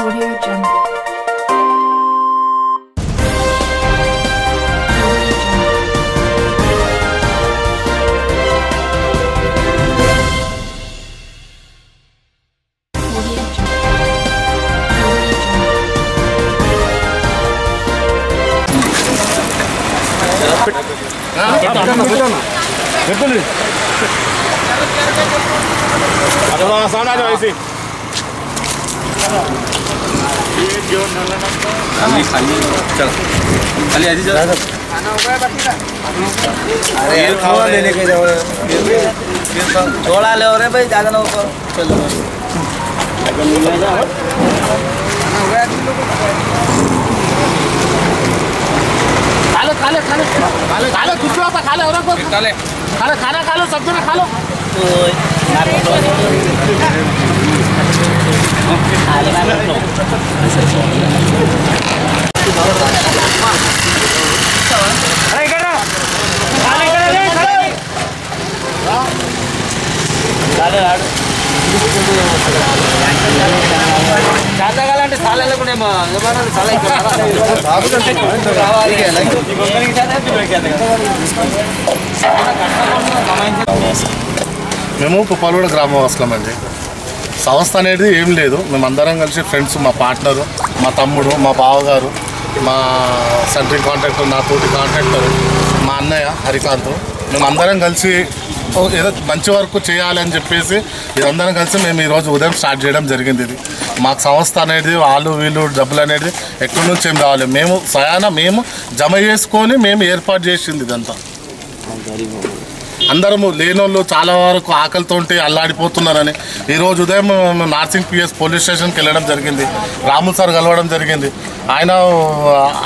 Audio Jungle. खाली खाली चलो। खाली ऐसे चलो अरे यार खावा लेने के जाओ। थोड़ा ले रहे भाई ज़्यादा ना ऊपर चलो। खालो खालो खालो। खालो खालो कुछ होता खालो और को निकाले खालो อะไรบ้างหลงอะไรกันนะอะไรกันนะ చేతగాలంటే చాలా మేము పుప్పాలగూడ గ్రామం వస్తున్నామండి సంస్థ అనేది ఏం లేదు. మేమందరం కలిసి ఫ్రెండ్స్ మా పార్ట్నరు మా తమ్ముడు మా బావగారు మా సెంట్రింగ్ కాంట్రాక్టర్ నా తోటి కాంట్రాక్టర్ మా అన్నయ్య హరికాంత్. మేమందరం కలిసి ఏదో మంచి వరకు చేయాలి అని చెప్పేసి ఇదందరం కలిసి మేము ఈరోజు ఉదయం స్టార్ట్ చేయడం జరిగింది ఇది. మాకు సంస్థ అనేది వాళ్ళు వీళ్ళు డబ్బులు అనేది ఎక్కడి నుంచి ఏం రావాలి? మేము సయాన మేము జమ చేసుకొని మేము ఏర్పాటు చేసింది ఇదంతా. అందరము లేనోళ్ళు చాలా వరకు ఆకలితో అల్లాడిపోతున్నారని. ఈరోజు ఉదయం నార్సింగ్ పిఎస్ పోలీస్ స్టేషన్కి వెళ్ళడం జరిగింది. రాముల్ సార్ కలవడం జరిగింది. ఆయన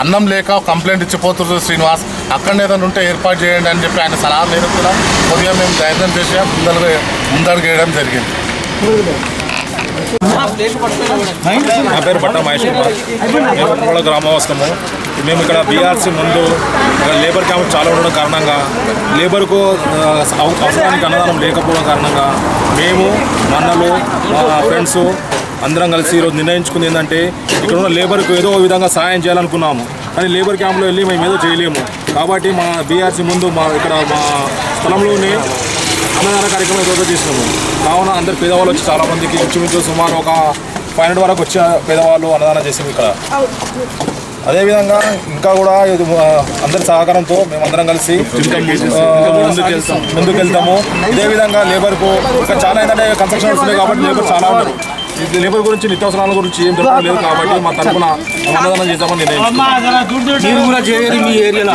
అన్నం లేక కంప్లైంట్ ఇచ్చిపోతున్నారు శ్రీనివాస్. అక్కడ ఏదైనా ఉంటే ఏర్పాటు చేయండి అని చెప్పి ఆయన సలహా మేరకు కూడా ఉదయం మేము ధైర్యం చేసి ముందర ముందడుగు వేయడం జరిగింది. నా పేరు పట్ట మహేష్ కుమార్. మేము పుట్టిన మేము ఇక్కడ బీఆర్సీ ముందు లేబర్ క్యాంప్ చాలా ఉండడం కారణంగా లేబర్కు అవసరానికి అన్నదానం లేకపోవడం కారణంగా మేము మన్నలు మా ఫ్రెండ్స్ అందరం కలిసి ఈరోజు నిర్ణయించుకుంది ఏంటంటే ఇక్కడ ఉన్న లేబర్కు ఏదో విధంగా సహాయం చేయాలనుకున్నాము. కానీ లేబర్ క్యాంప్లో వెళ్ళి మేము ఏదో చేయలేము. కాబట్టి మా బీఆర్సీ ముందు మా ఇక్కడ మా స్థలంలోనే అన్నదాన కార్యక్రమం ఈరోజు చేసినాము. కావున అందరు పేదవాళ్ళు వచ్చి చాలామందికి ఇంచుమించు సుమారు ఒక ఫైవ్ హండ్రెడ్ వరకు వచ్చే పేదవాళ్ళు అన్నదానం చేసాము ఇక్కడ. అదేవిధంగా ఇంకా కూడా ఇది, అందరి సహకారంతో మేము అందరం కలిసి ముందుకు వెళ్తాము ఇదే విధంగా లేబర్కు ఇంకా చాలా ఏంటంటే కన్స్ట్రక్షన్ వస్తున్నాయి కాబట్టి లేబర్ చాలా ఉన్నారు. ఈ లేబర్ గురించి నిత్యావసరాల గురించి ఏం దొరకడం లేదు కాబట్టి మా తరఫున అన్నదానం చేద్దామని నిర్ణయించుకున్నాం. మీరు కూడా చేయరు మీ ఏరియాలో.